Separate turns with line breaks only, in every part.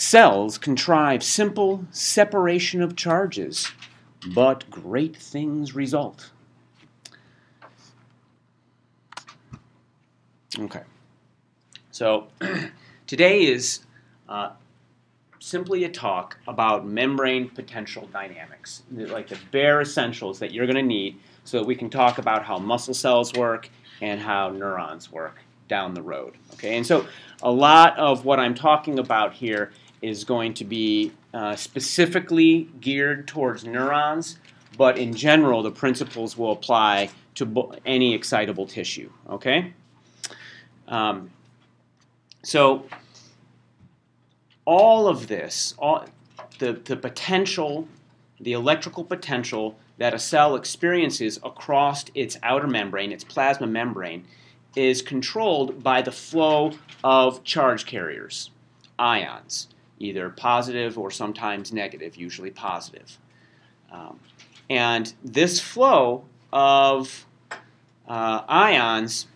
Cells contrive simple separation of charges, but great things result. Okay. So today is uh, simply a talk about membrane potential dynamics, like the bare essentials that you're going to need so that we can talk about how muscle cells work and how neurons work down the road. Okay, and so a lot of what I'm talking about here is going to be uh, specifically geared towards neurons, but in general, the principles will apply to any excitable tissue. Okay. Um, so all of this, all, the, the potential, the electrical potential that a cell experiences across its outer membrane, its plasma membrane, is controlled by the flow of charge carriers, ions, either positive or sometimes negative, usually positive. Um, and this flow of uh, ions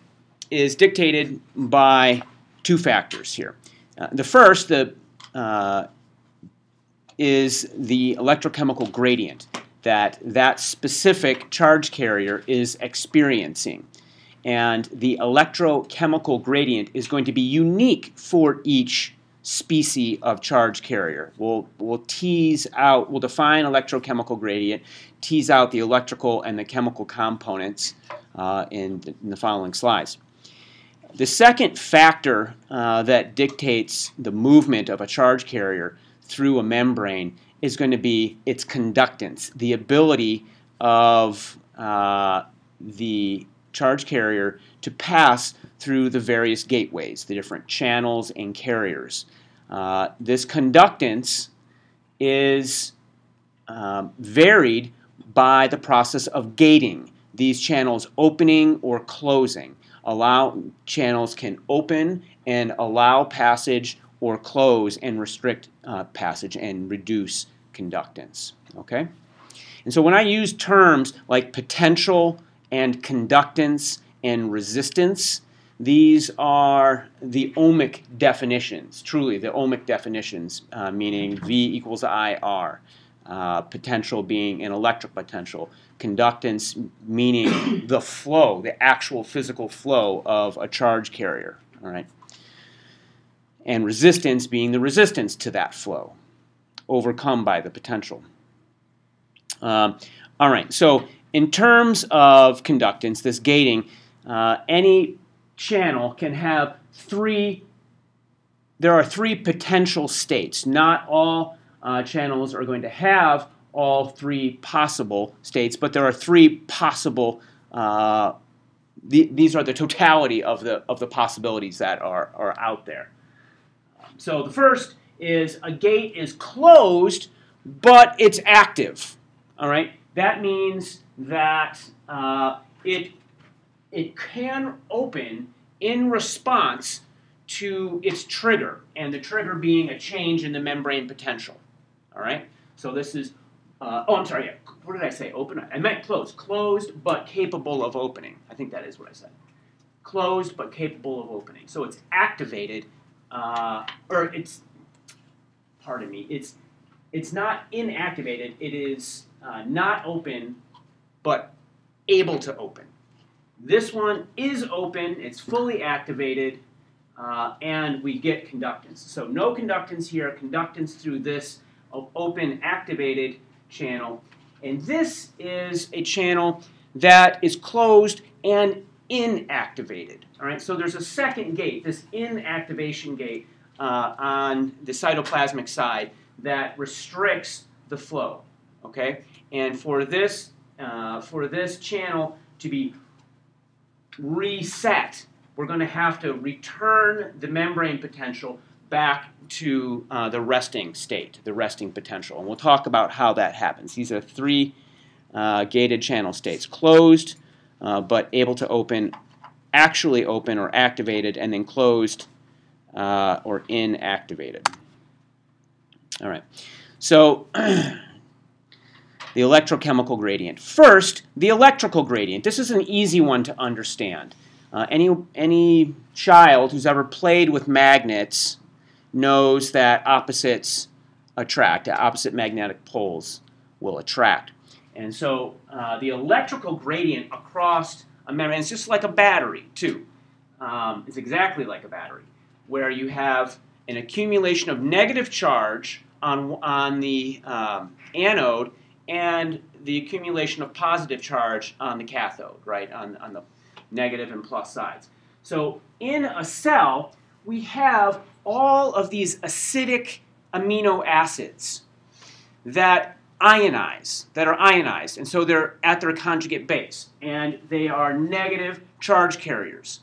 is dictated by two factors here. Uh, the first the, uh, is the electrochemical gradient that that specific charge carrier is experiencing. And the electrochemical gradient is going to be unique for each species of charge carrier. We'll, we'll tease out, we'll define electrochemical gradient, tease out the electrical and the chemical components uh, in, in the following slides. The second factor uh, that dictates the movement of a charge carrier through a membrane is going to be its conductance, the ability of uh, the charge carrier to pass through the various gateways, the different channels and carriers. Uh, this conductance is um, varied by the process of gating, these channels opening or closing allow channels can open and allow passage or close and restrict uh, passage and reduce conductance. Okay? And so when I use terms like potential and conductance and resistance, these are the ohmic definitions, truly the ohmic definitions, uh, meaning V equals IR, uh, potential being an electric potential, conductance meaning the flow, the actual physical flow of a charge carrier, all right? And resistance being the resistance to that flow, overcome by the potential. Um, all right, so in terms of conductance, this gating, uh, any channel can have three, there are three potential states. Not all uh, channels are going to have all three possible states, but there are three possible. Uh, the, these are the totality of the of the possibilities that are are out there. So the first is a gate is closed, but it's active. All right, that means that uh, it it can open in response to its trigger, and the trigger being a change in the membrane potential. All right, so this is uh, oh, I'm sorry. Yeah. What did I say? Open. I meant closed. Closed but capable of opening. I think that is what I said. Closed but capable of opening. So it's activated, uh, or it's. Pardon me. It's it's not inactivated. It is uh, not open, but able to open. This one is open. It's fully activated, uh, and we get conductance. So no conductance here. Conductance through this open activated channel. And this is a channel that is closed and inactivated. All right, so there's a second gate, this inactivation gate uh, on the cytoplasmic side that restricts the flow. Okay, and for this uh, for this channel to be reset, we're going to have to return the membrane potential back to uh, the resting state, the resting potential. And we'll talk about how that happens. These are three uh, gated channel states closed, uh, but able to open, actually open or activated, and then closed uh, or inactivated. All right. So, the electrochemical gradient. First, the electrical gradient. This is an easy one to understand. Uh, any, any child who's ever played with magnets knows that opposites attract, opposite magnetic poles will attract. And so uh, the electrical gradient across a membrane is just like a battery, too. Um, it's exactly like a battery, where you have an accumulation of negative charge on, on the um, anode and the accumulation of positive charge on the cathode, right, on, on the negative and plus sides. So in a cell, we have all of these acidic amino acids that ionize, that are ionized, and so they're at their conjugate base, and they are negative charge carriers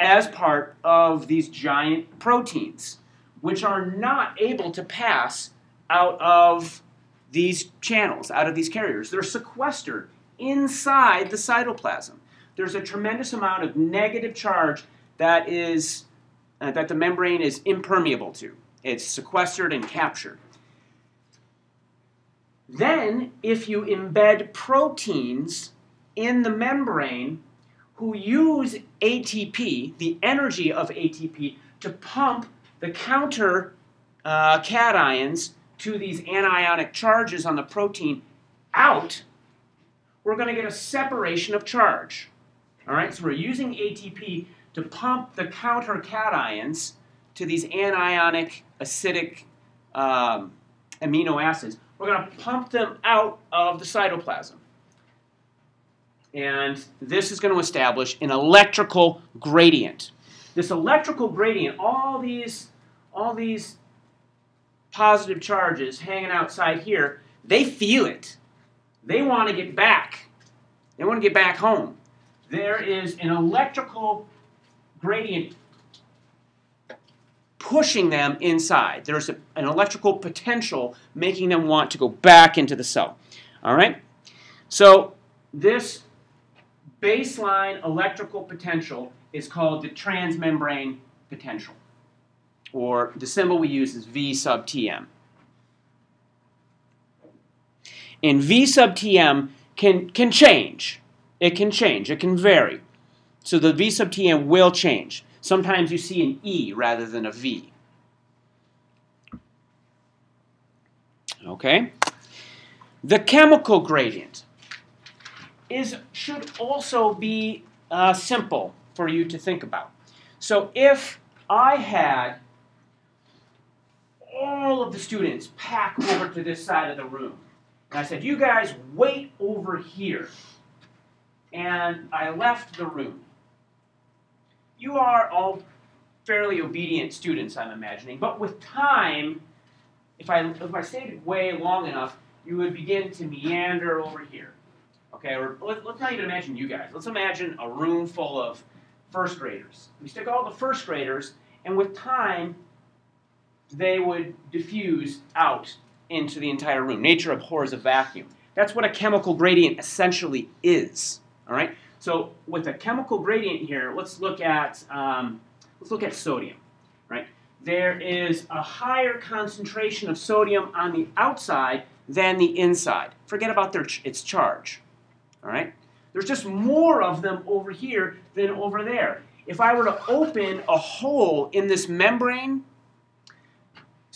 as part of these giant proteins, which are not able to pass out of these channels, out of these carriers. They're sequestered inside the cytoplasm. There's a tremendous amount of negative charge that is uh, that the membrane is impermeable to. It's sequestered and captured. Then, if you embed proteins in the membrane who use ATP, the energy of ATP, to pump the counter uh, cations to these anionic charges on the protein out, we're going to get a separation of charge. All right, so we're using ATP to pump the counter cations to these anionic acidic um, amino acids. We're going to pump them out of the cytoplasm. And this is going to establish an electrical gradient. This electrical gradient, all these, all these positive charges hanging outside here, they feel it. They want to get back. They want to get back home. There is an electrical gradient pushing them inside. There's a, an electrical potential making them want to go back into the cell. All right? So this baseline electrical potential is called the transmembrane potential. Or the symbol we use is V sub Tm. And V sub Tm can, can change. It can change. It can vary. So the V sub Tm will change. Sometimes you see an E rather than a V. Okay? The chemical gradient is should also be uh, simple for you to think about. So if I had all of the students pack over to this side of the room, and I said, you guys wait over here, and I left the room, you are all fairly obedient students, I'm imagining. But with time, if I, if I stayed way long enough, you would begin to meander over here. Okay, or let, us not even imagine you guys. Let's imagine a room full of first graders. We stick all the first graders, and with time, they would diffuse out into the entire room. Nature abhors a vacuum. That's what a chemical gradient essentially is. All right. So with a chemical gradient here, let's look at um, let's look at sodium, right? There is a higher concentration of sodium on the outside than the inside. Forget about their ch its charge, all right? There's just more of them over here than over there. If I were to open a hole in this membrane,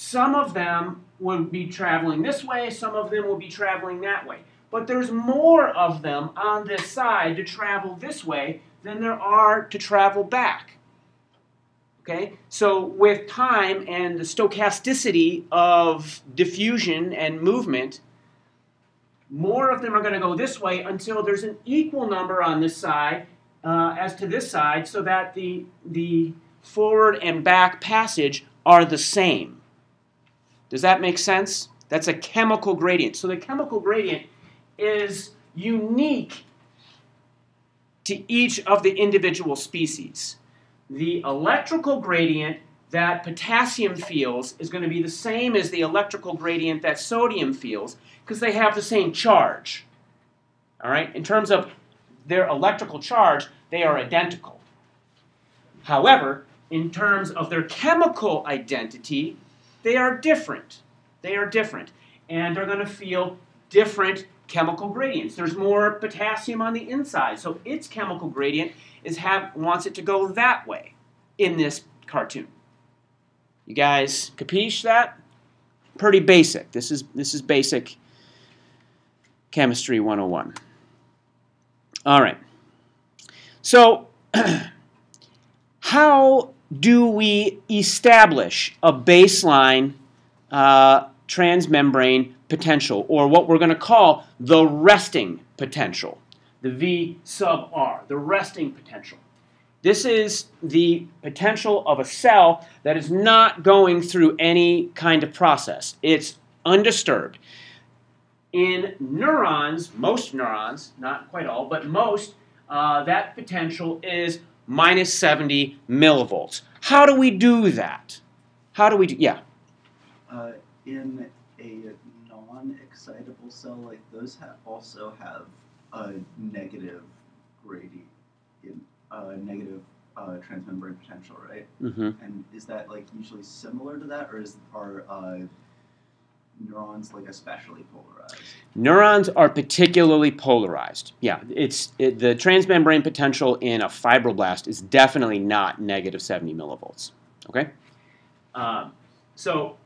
some of them will be traveling this way, some of them will be traveling that way but there's more of them on this side to travel this way than there are to travel back. Okay? So with time and the stochasticity of diffusion and movement, more of them are going to go this way until there's an equal number on this side uh, as to this side so that the, the forward and back passage are the same. Does that make sense? That's a chemical gradient. So the chemical gradient is unique to each of the individual species. The electrical gradient that potassium feels is going to be the same as the electrical gradient that sodium feels because they have the same charge. All right? In terms of their electrical charge, they are identical. However, in terms of their chemical identity, they are different. They are different. And they're going to feel different chemical gradients. There's more potassium on the inside, so its chemical gradient is have wants it to go that way in this cartoon. You guys capiche that? Pretty basic. This is this is basic chemistry 101. All right. So how do we establish a baseline uh, transmembrane potential, or what we're going to call the resting potential, the V sub R, the resting potential? This is the potential of a cell that is not going through any kind of process. It's undisturbed. In neurons, most neurons, not quite all, but most, uh, that potential is minus 70 millivolts. How do we do that? How do we do, yeah?
Uh, in a non-excitable cell like those ha also have a negative gradient, uh, negative uh, transmembrane potential, right?
Mm-hmm.
And is that like usually similar to that, or is are uh, neurons like especially polarized?
Neurons are particularly polarized. Yeah, it's it, the transmembrane potential in a fibroblast is definitely not negative 70 millivolts. Okay, um, so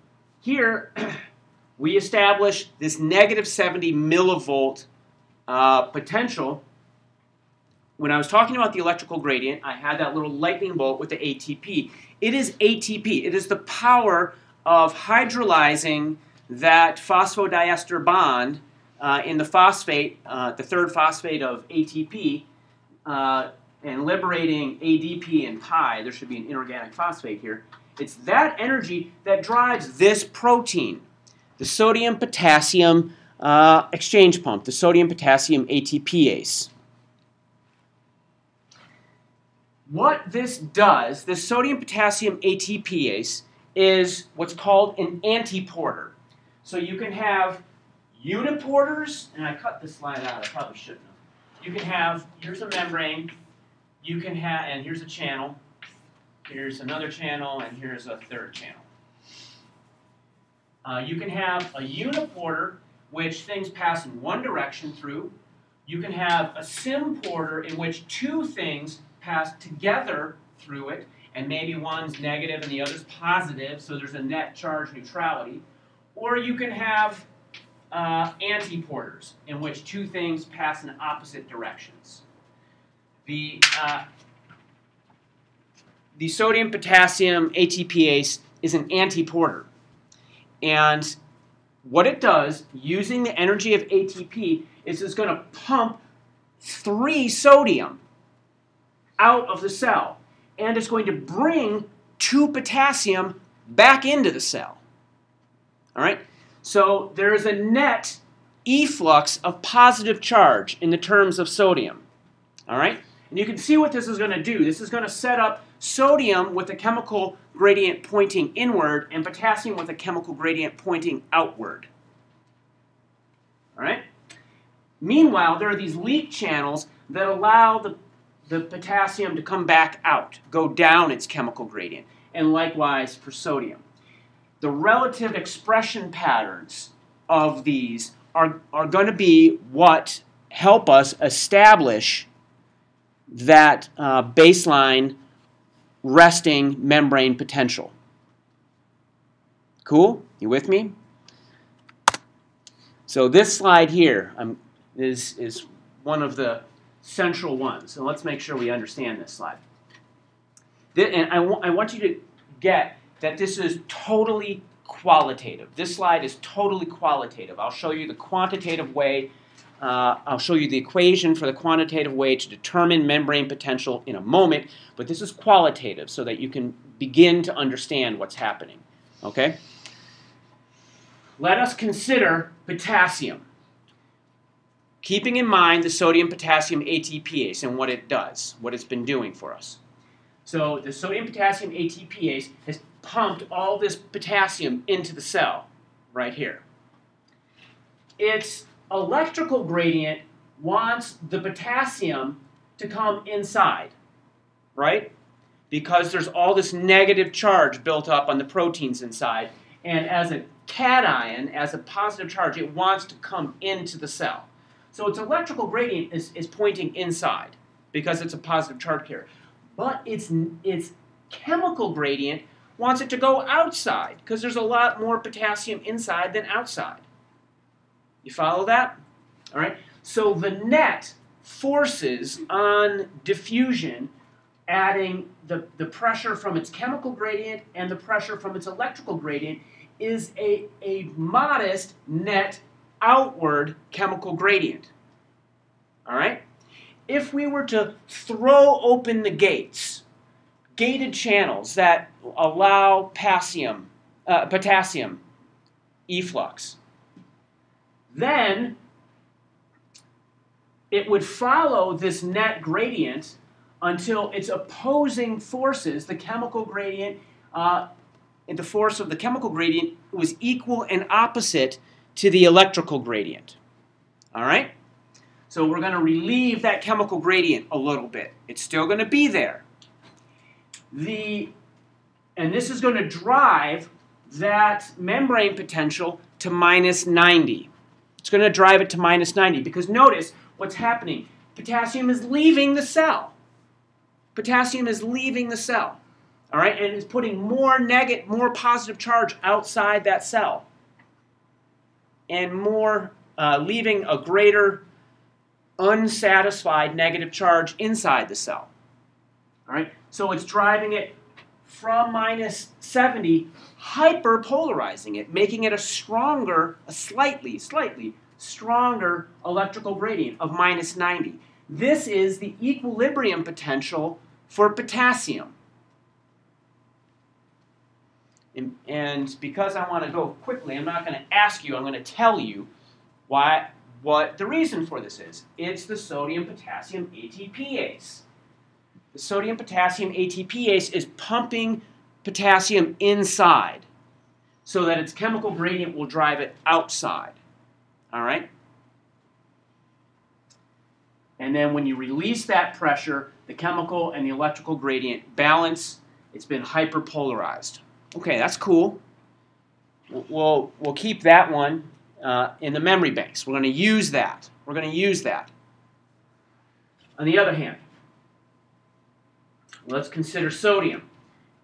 here we establish this negative 70 millivolt uh, potential. When I was talking about the electrical gradient, I had that little lightning bolt with the ATP. It is ATP. It is the power of hydrolyzing that phosphodiester bond uh, in the phosphate, uh, the third phosphate of ATP, uh, and liberating ADP and pi. There should be an inorganic phosphate here. It's that energy that drives this protein, the sodium potassium uh, exchange pump, the sodium potassium ATPase. What this does, this sodium potassium ATPase, is what's called an antiporter. So you can have uniporters, and I cut this slide out, I probably shouldn't have. You can have, here's a membrane, you can have, and here's a channel, here's another channel, and here's a third channel. Uh, you can have a uniporter, which things pass in one direction through. You can have a symporter in which two things pass together through it, and maybe one's negative and the other's positive, so there's a net charge neutrality. Or you can have uh, antiporters, in which two things pass in opposite directions. The, uh, the sodium potassium ATPase is an antiporter. And what it does, using the energy of ATP, is it's going to pump three sodium out of the cell. And it's going to bring two potassium back into the cell. All right? So there is a net efflux of positive charge in the terms of sodium. All right? And you can see what this is going to do. This is going to set up sodium with a chemical gradient pointing inward and potassium with a chemical gradient pointing outward. All right? Meanwhile, there are these leak channels that allow the, the potassium to come back out, go down its chemical gradient, and likewise for sodium the relative expression patterns of these are, are going to be what help us establish that uh, baseline resting membrane potential. Cool? You with me? So this slide here um, is, is one of the central ones. So let's make sure we understand this slide. And I, I want you to get that this is totally qualitative. This slide is totally qualitative. I'll show you the quantitative way. Uh, I'll show you the equation for the quantitative way to determine membrane potential in a moment, but this is qualitative so that you can begin to understand what's happening. Okay? Let us consider potassium. Keeping in mind the sodium potassium ATPase and what it does, what it's been doing for us. So the sodium potassium ATPase has pumped all this potassium into the cell right here. Its electrical gradient wants the potassium to come inside, right? Because there's all this negative charge built up on the proteins inside, and as a cation, as a positive charge, it wants to come into the cell. So its electrical gradient is, is pointing inside because it's a positive charge carrier. But its, its chemical gradient wants it to go outside because there's a lot more potassium inside than outside. You follow that? All right. So the net forces on diffusion, adding the, the pressure from its chemical gradient and the pressure from its electrical gradient, is a, a modest net outward chemical gradient. All right? If we were to throw open the gates, gated channels that allow potassium, uh, potassium efflux, then it would follow this net gradient until its opposing forces, the chemical gradient, uh, the force of the chemical gradient was equal and opposite to the electrical gradient. All right? So we're going to relieve that chemical gradient a little bit. It's still going to be there. The, and this is going to drive that membrane potential to minus 90. It's going to drive it to minus 90 because notice what's happening. Potassium is leaving the cell. Potassium is leaving the cell. All right, and it's putting more negative, more positive charge outside that cell, and more uh, leaving a greater unsatisfied negative charge inside the cell. All right, so it's driving it from minus 70, hyperpolarizing it, making it a stronger, a slightly, slightly stronger electrical gradient of minus 90. This is the equilibrium potential for potassium. And, because I want to go quickly, I'm not going to ask you, I'm going to tell you why, what the reason for this is. It's the sodium potassium ATPase. The sodium potassium ATPase is pumping potassium inside so that its chemical gradient will drive it outside. All right? And then when you release that pressure, the chemical and the electrical gradient balance. It's been hyperpolarized. Okay, that's cool. We'll, we'll keep that one uh, in the memory banks. We're going to use that. We're going to use that. On the other hand, let's consider sodium.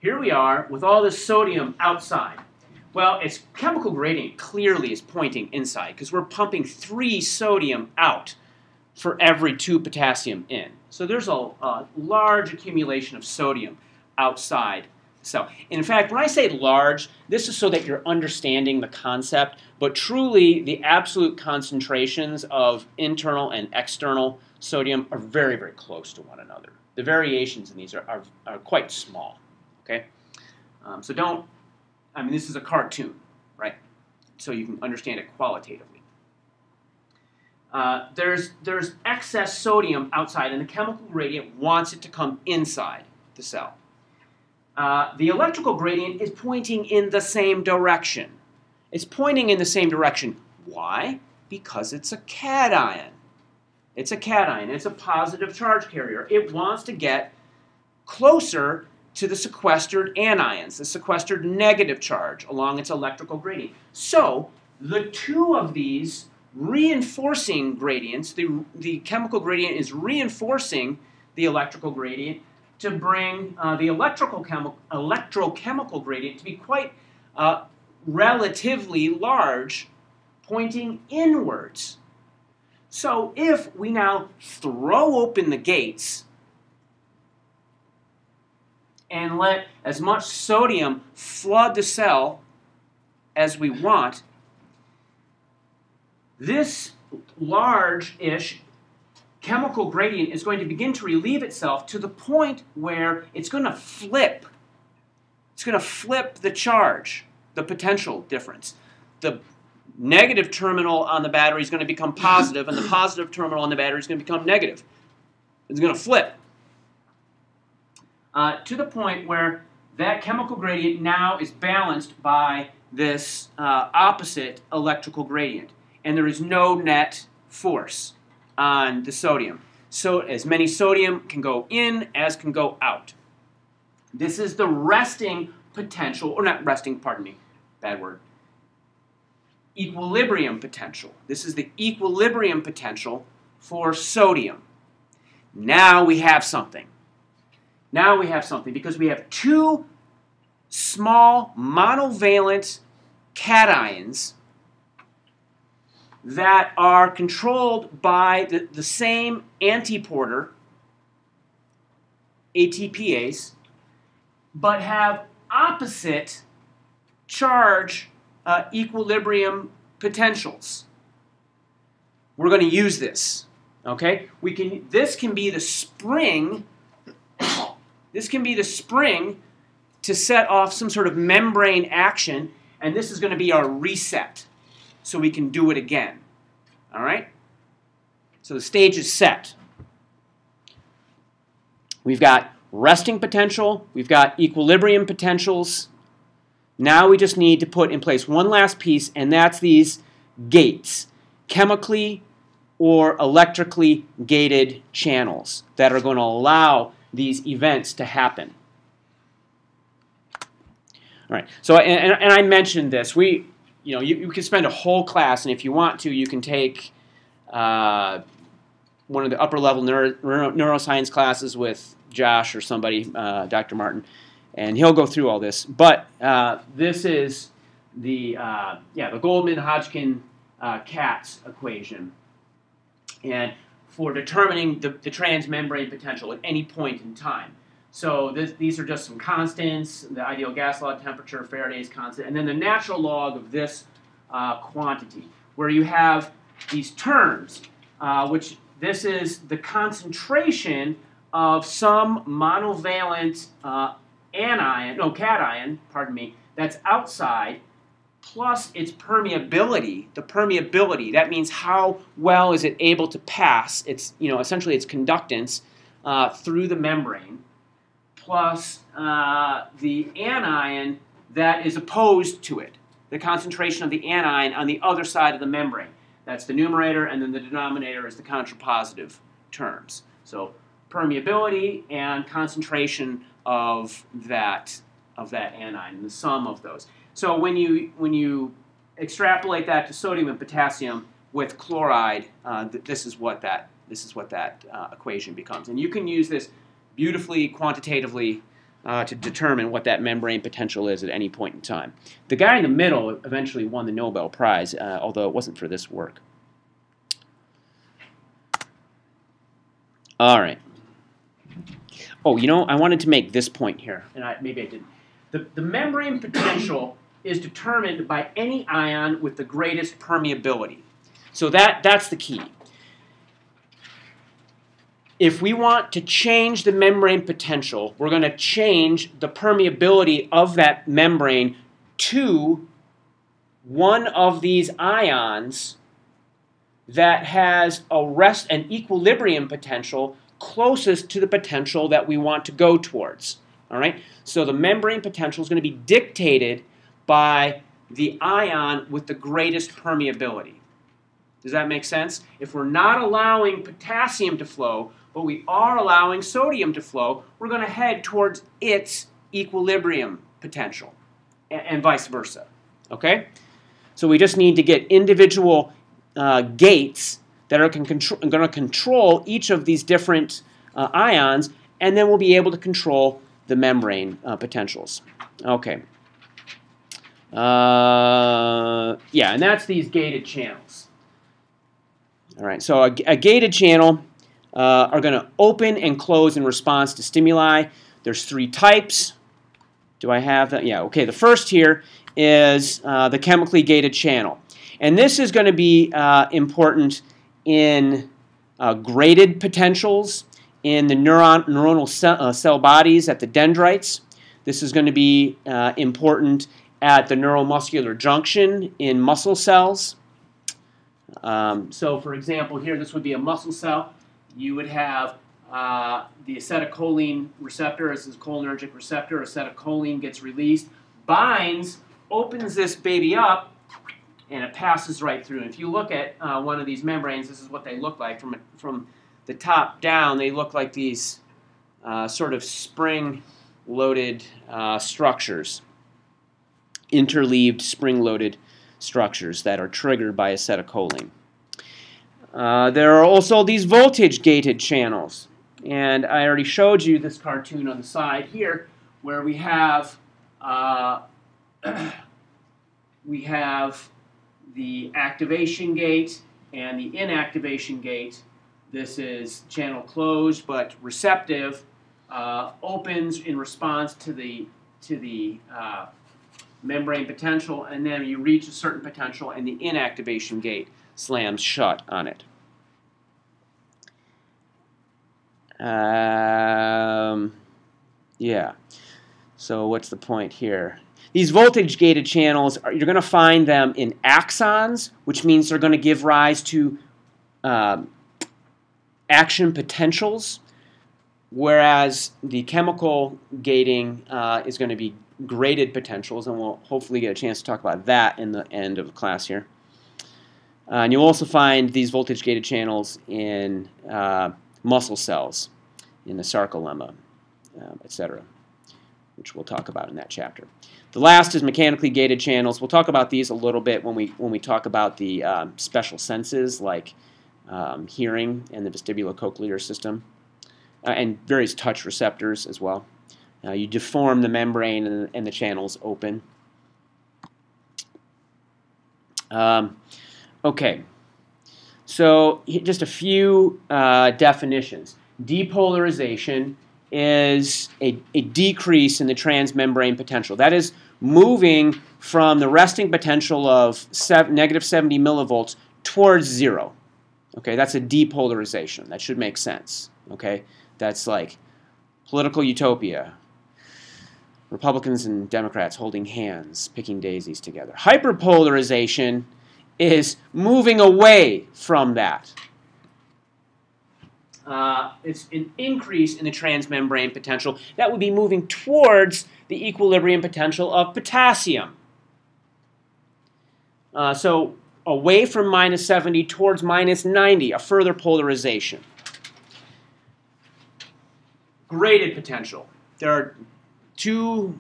Here we are with all this sodium outside. Well, its chemical gradient clearly is pointing inside because we're pumping three sodium out for every two potassium in. So there's a, a large accumulation of sodium outside cell. In fact, when I say large, this is so that you're understanding the concept, but truly the absolute concentrations of internal and external sodium are very, very close to one another. The variations in these are, are, are quite small. Okay? Um, so don't I mean, this is a cartoon, right? So you can understand it qualitatively. Uh, there's, there's excess sodium outside, and the chemical gradient wants it to come inside the cell. Uh, the electrical gradient is pointing in the same direction. It's pointing in the same direction. Why? Because it's a cation. It's a cation. It's a positive charge carrier. It wants to get closer to the sequestered anions, the sequestered negative charge along its electrical gradient. So the two of these reinforcing gradients, the, the chemical gradient is reinforcing the electrical gradient to bring uh, the electrical chemi- electrochemical gradient to be quite uh, relatively large, pointing inwards. So if we now throw open the gates and let as much sodium flood the cell as we want, this large-ish chemical gradient is going to begin to relieve itself to the point where it's going to flip. It's going to flip the charge, the potential difference. The negative terminal on the battery is going to become positive, and the positive terminal on the battery is going to become negative. It's going to flip uh, to the point where that chemical gradient now is balanced by this uh, opposite electrical gradient. And there is no net force on the sodium. So as many sodium can go in as can go out. This is the resting potential, or not resting, pardon me, bad word. Equilibrium potential. This is the equilibrium potential for sodium. Now we have something. Now we have something because we have two small monovalent cations that are controlled by the, the same antiporter, ATPase, but have opposite charge uh, equilibrium potentials. We're going to use this. Okay? We can this can be the spring this can be the spring to set off some sort of membrane action and this is going to be our reset so we can do it again. All right? So the stage is set. We've got resting potential, we've got equilibrium potentials. Now we just need to put in place one last piece, and that's these gates, chemically or electrically gated channels that are going to allow these events to happen. All right, so and, and I mentioned this. We you know, you, you can spend a whole class, and if you want to, you can take uh, one of the upper level neuro, neuroscience classes with Josh or somebody, uh, Dr. Martin, and he'll go through all this. But uh, this is the uh, yeah the Goldman-Hodgkin uh, Katz equation, and for determining the, the transmembrane potential at any point in time. So this, these are just some constants, the ideal gas law temperature, Faraday's constant, and then the natural log of this uh, quantity, where you have these terms, uh, which this is the concentration of some monovalent uh, anion, no, cation, pardon me, that's outside, plus its permeability, the permeability, that means how well is it able to pass, its, you know, essentially its conductance uh, through the membrane, plus uh, the anion that is opposed to it, the concentration of the anion on the other side of the membrane. That's the numerator, and then the denominator is the contrapositive terms. So permeability and concentration of that of that anion, the sum of those. So when you when you extrapolate that to sodium and potassium with chloride, uh, th this is what that this is what that uh, equation becomes. And you can use this beautifully quantitatively uh, to determine what that membrane potential is at any point in time. The guy in the middle eventually won the Nobel Prize, uh, although it wasn't for this work. All right. Oh, you know, I wanted to make this point here, and I, maybe I didn't. The, the membrane potential is determined by any ion with the greatest permeability. So that, that's the key if we want to change the membrane potential, we're going to change the permeability of that membrane to one of these ions that has a rest and equilibrium potential closest to the potential that we want to go towards. All right? So the membrane potential is going to be dictated by the ion with the greatest permeability. Does that make sense? If we're not allowing potassium to flow, but we are allowing sodium to flow, we're going to head towards its equilibrium potential, and, vice versa. Okay? So we just need to get individual uh, gates that are going to control each of these different uh, ions, and then we'll be able to control the membrane uh, potentials. Okay. Uh, yeah, and that's these gated channels. All right, so a, a gated channel uh, are going to open and close in response to stimuli. There's three types. Do I have that? Yeah, okay. The first here is uh, the chemically gated channel. And this is going to be uh, important in uh, graded potentials in the neuron, neuronal cell, uh, cell, bodies at the dendrites. This is going to be uh, important at the neuromuscular junction in muscle cells. Um, so, for example, here this would be a muscle cell you would have uh, the acetylcholine receptor as a cholinergic receptor. Acetylcholine gets released, binds, opens this baby up, and it passes right through. If you look at uh, one of these membranes, this is what they look like from from the top down. They look like these uh, sort of spring-loaded uh, structures, interleaved spring-loaded structures that are triggered by acetylcholine. Uh, there are also these voltage gated channels. And I already showed you this cartoon on the side here where we have uh, we have the activation gate and the inactivation gate. This is channel closed but receptive, uh, opens in response to the to the uh, membrane potential, and then you reach a certain potential, and the inactivation gate slams shut on it. Um, yeah. So what's the point here? These voltage gated channels, are, you're going to find them in axons, which means they're going to give rise to um, action potentials, whereas the chemical gating uh, is going to be graded potentials, and we'll hopefully get a chance to talk about that in the end of the class here. Uh, and you'll also find these voltage gated channels in uh, muscle cells, in the sarcolemma, um, etc., which we'll talk about in that chapter. The last is mechanically gated channels. We'll talk about these a little bit when we when we talk about the um, special senses like um, hearing and the vestibulocochlear system, uh, and various touch receptors as well. Uh, you deform the membrane and, and the channels open. Um, okay, so just a few uh, definitions. Depolarization is a, a decrease in the transmembrane potential. That is moving from the resting potential of negative 70 millivolts towards zero. Okay, that's a depolarization. That should make sense. Okay, that's like political utopia, Republicans and Democrats holding hands, picking daisies together. Hyperpolarization is moving away from that. Uh, it's an increase in the transmembrane potential. That would be moving towards the equilibrium potential of potassium. Uh, so away from minus 70 towards minus 90, a further polarization. Graded potential. There are two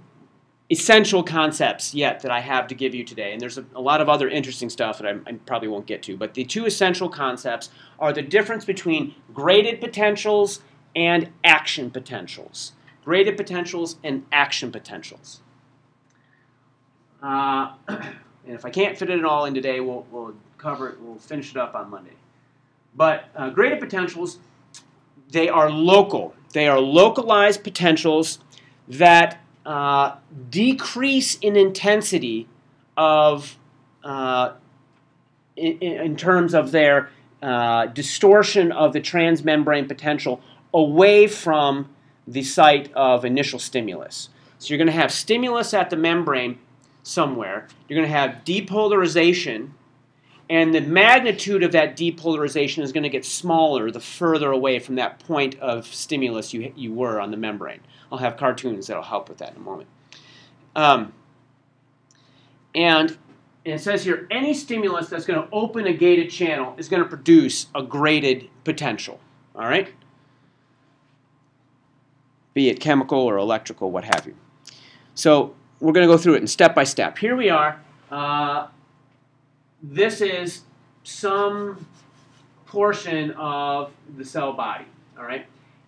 essential concepts yet that I have to give you today. And there's a, a lot of other interesting stuff that I, I, probably won't get to. But the two essential concepts are the difference between graded potentials and action potentials. Graded potentials and action potentials. Uh, and if I can't fit it all in today, we'll, we'll cover it, we'll finish it up on Monday. But uh, graded potentials, they are local. They are localized potentials that uh, decrease in intensity of uh, in, in, terms of their uh, distortion of the transmembrane potential away from the site of initial stimulus. So you're going to have stimulus at the membrane somewhere. You're going to have depolarization, and the magnitude of that depolarization is going to get smaller the further away from that point of stimulus you, you were on the membrane. I'll have cartoons that'll help with that in a moment. Um, and it says here, any stimulus that's going to open a gated channel is going to produce a graded potential. All right? Be it chemical or electrical, what have you. So we're going to go through it in step by step. Here we are. Uh, this is some portion of the cell body. All right?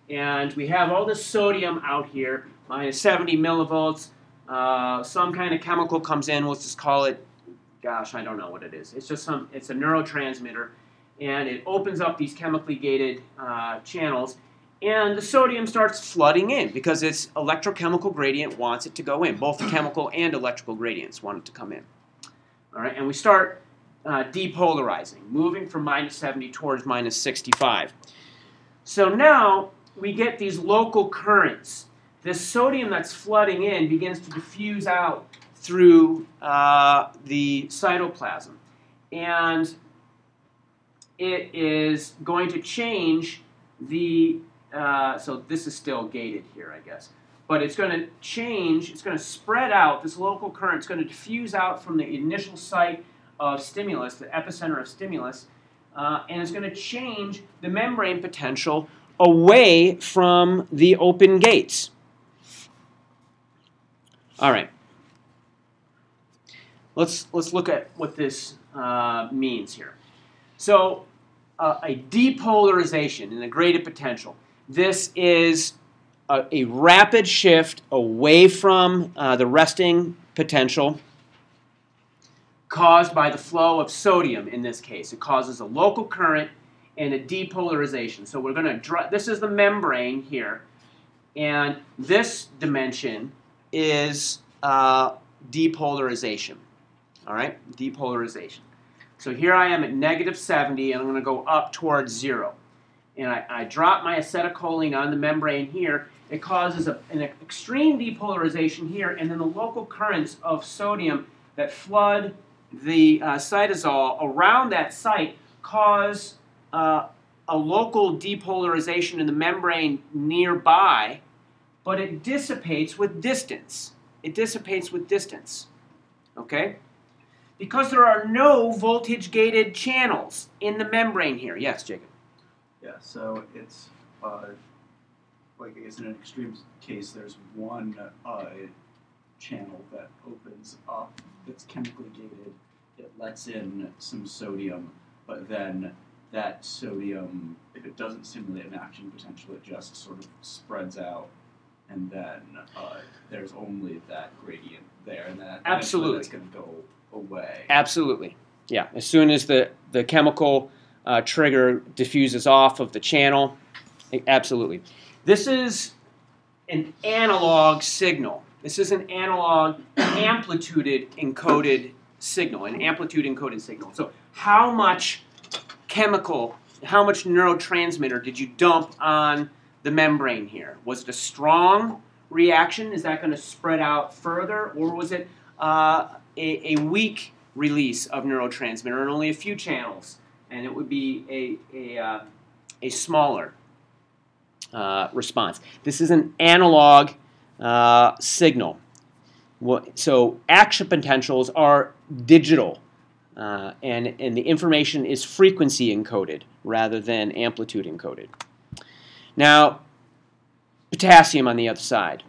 and we have all this sodium out here, minus 70 millivolts. Uh, some kind of chemical comes in. Let's just call it, gosh, I don't know what it is. It's just some. It's a neurotransmitter, and it opens up these chemically gated uh, channels, and the sodium starts flooding in because its electrochemical gradient wants it to go in. Both the chemical and electrical gradients want it to come in. All right, and we start uh, depolarizing, moving from minus 70 towards minus 65. So now we get these local currents. This sodium that's flooding in begins to diffuse out through uh, the cytoplasm. And it is going to change the, uh, so this is still gated here, I guess. But it's going to change, it's going to spread out, this local current is going to diffuse out from the initial site of stimulus, the epicenter of stimulus, uh, and it's going to change the membrane potential away from the open gates. All right. Let's, let's look at what this uh, means here. So uh, a depolarization in the graded potential. This is a, a rapid shift away from uh, the resting potential caused by the flow of sodium in this case. It causes a local current and a depolarization. So we're going to draw, this is the membrane here, and this dimension is uh, depolarization. All right, depolarization. So here I am at negative 70, and I'm going to go up towards zero. And I, I drop my acetylcholine on the membrane here. It causes a, an extreme depolarization here, and then the local currents of sodium that flood the uh, cytosol around that site cause uh, a local depolarization in the membrane nearby, but it dissipates with distance. It dissipates with distance. Okay? Because there are no voltage gated channels in the membrane here. Yes, Jacob.
Yeah, so it's uh, like I guess in an extreme case, there's one uh, channel that opens up that's chemically gated. It lets in some sodium, but then that sodium, if it doesn't stimulate an action potential, it just sort of spreads out, and then uh, there's only that gradient there, and that
Absolutely.
it's going to go away.
Absolutely. Yeah. As soon as the, the chemical uh, trigger diffuses off of the channel, it- absolutely. This is an analog signal. This is an analog amplitude encoded signal, an amplitude encoded signal. So, how much chemical, how much neurotransmitter did you dump on the membrane here? Was it a strong reaction? Is that going to spread out further? Or was it uh, a, a weak release of neurotransmitter and only a few channels? And it would be a, a, uh, a smaller uh, response. This is an analog uh, signal. So action potentials are digital, uh, and, and the information is frequency encoded rather than amplitude encoded. Now, potassium on the other side.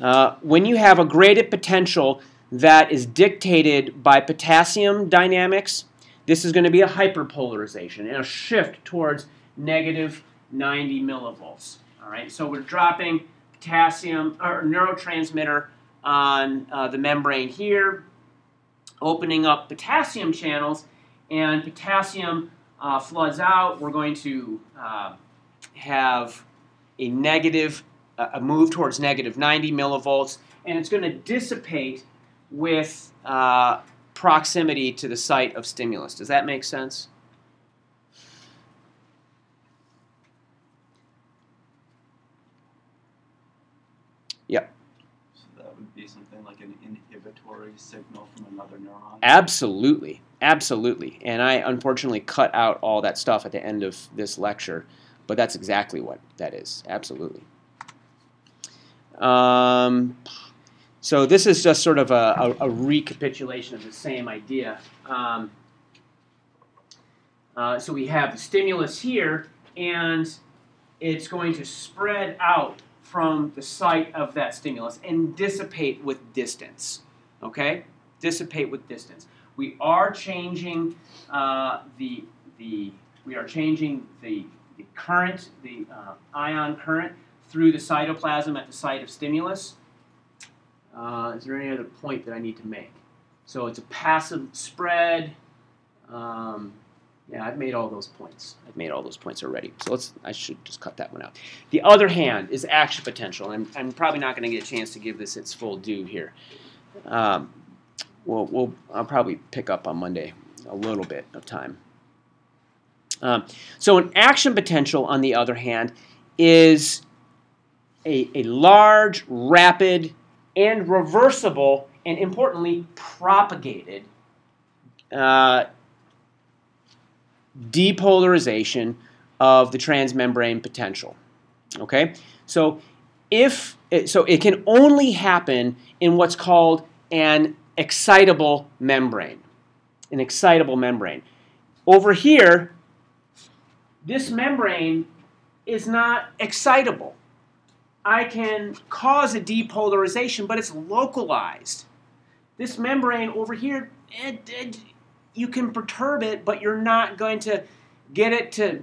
Uh, when you have a graded potential that is dictated by potassium dynamics, this is going to be a hyperpolarization and a shift towards negative 90 millivolts. All right, so we're dropping potassium or neurotransmitter on uh, the membrane here, opening up potassium channels, and potassium uh, floods out. We're going to uh, have a negative, a move towards negative 90 millivolts, and it's going to dissipate with uh, proximity to the site of stimulus. Does that make sense? Yep.
So that would be something like an signal from another neuron.
Absolutely, absolutely. And I unfortunately cut out all that stuff at the end of this lecture, but that's exactly what that is. Absolutely. Um, so this is just sort of a, a, a recapitulation of the same idea. Um, uh, so we have the stimulus here, and it's going to spread out from the site of that stimulus and dissipate with distance. Okay? Dissipate with distance. We are changing uh, the, the we are changing the, the current, the uh, ion current through the cytoplasm at the site of stimulus. Uh, is there any other point that I need to make? So it's a passive spread. Um, yeah, I've made all those points. I've made all those points already. So let's. I should just cut that one out. The other hand is action potential. I'm, I'm probably not going to get a chance to give this its full due here. Um, we'll, we'll, I'll probably pick up on Monday a little bit of time. Um, so an action potential, on the other hand, is a, a large, rapid, and reversible, and importantly, propagated uh, depolarization of the transmembrane potential. Okay, so if it, so, it can only happen in what's called an excitable membrane. An excitable membrane. Over here, this membrane is not excitable. I can cause a depolarization, but it's localized. This membrane over here, it, it, you can perturb it, but you're not going to get it to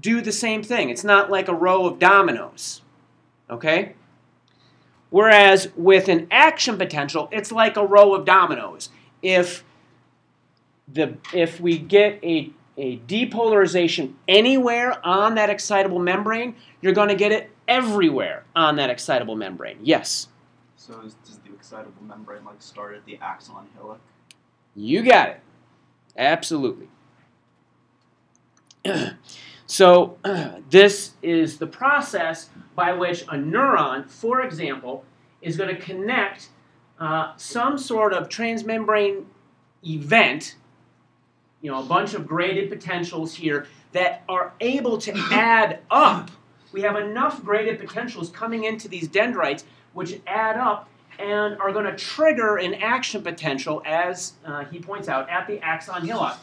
do the same thing. It's not like a row of dominoes. Okay? Whereas with an action potential, it's like a row of dominoes. If the if we get a a depolarization anywhere on that excitable membrane, you're going to get it everywhere on that excitable membrane. Yes.
So is, does the excitable membrane like start at the axon hillock?
You got it. Absolutely. so this is the process by which a neuron, for example, is going to connect uh, some sort of transmembrane event, you know, a bunch of graded potentials here that are able to add up. We have enough graded potentials coming into these dendrites which add up and are going to trigger an action potential, as uh, he points out, at the axon hillock.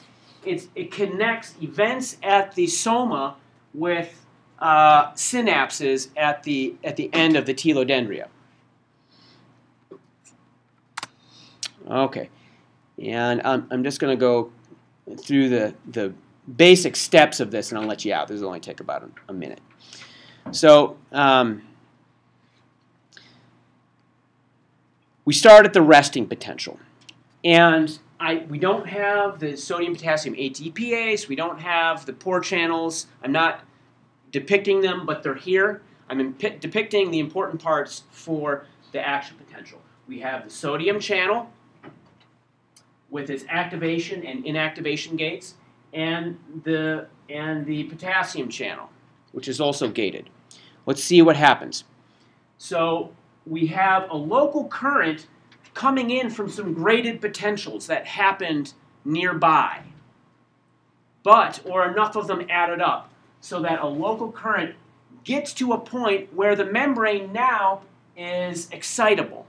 It's, it connects events at the soma with uh, synapses at the, at the end of the telodendria. Okay, and I'm, I'm just going to go through the, the basic steps of this and I'll let you out. This will only take about a, a minute. So, um, we start at the resting potential. And I, we don't have the sodium potassium ATPase, we don't have the pore channels. I'm not depicting them, but they're here. I'm depicting the important parts for the action potential. We have the sodium channel with its activation and inactivation gates, and the, and the potassium channel, which is also gated. Let's see what happens. So we have a local current coming in from some graded potentials that happened nearby. But, or enough of them added up, so that a local current gets to a point where the membrane now is excitable.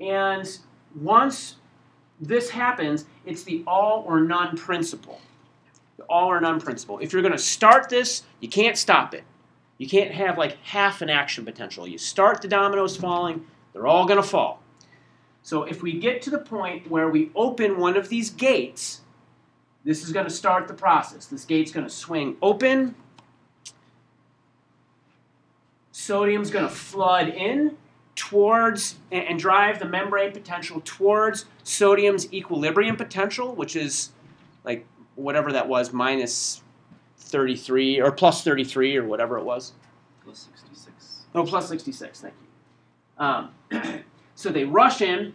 And once this happens, it's the all or none principle. The all or none principle. If you're going to start this, you can't stop it. You can't have like half an action potential. You start the dominoes falling, they're all going to fall. So if we get to the point where we open one of these gates, this is going to start the process. This gate's going to swing open. Sodium's going to flood in towards and drive the membrane potential towards sodium's equilibrium potential, which is like whatever that was, minus 33 or plus 33 or whatever it was.
Plus 66.
No, plus 66, thank you. Um, so they rush in,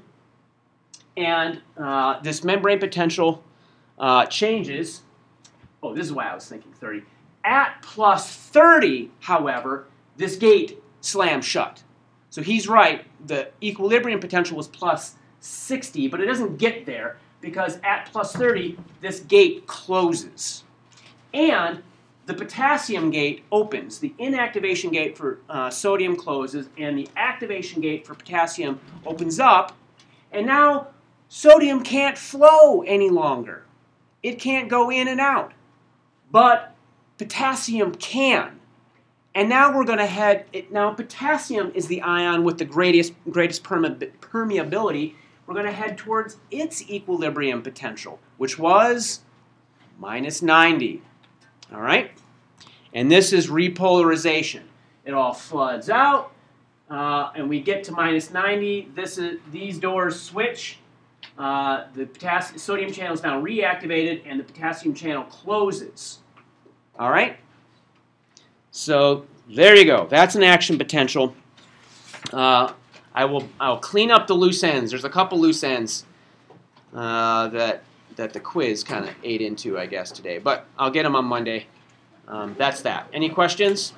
and uh, this membrane potential uh, changes. Oh, this is why I was thinking 30. At plus 30, however, this gate slams shut. So he's right, the equilibrium potential was plus 60, but it doesn't get there because at plus 30, this gate closes and the potassium gate opens. The inactivation gate for uh, sodium closes, and the activation gate for potassium opens up. And now sodium can't flow any longer. It can't go in and out. But potassium can. And now we're going to head, it, now potassium is the ion with the greatest, greatest permeability. We're going to head towards its equilibrium potential, which was minus 90. All right? And this is repolarization. It all floods out, uh, and we get to minus 90. This is, these doors switch. Uh, the potassium, sodium channel is now reactivated, and the potassium channel closes. All right? So there you go. That's an action potential. Uh, I will I'll clean up the loose ends. There's a couple loose ends uh, that that the quiz kind of ate into, I guess, today. But I'll get them on Monday. Um, that's that. Any questions?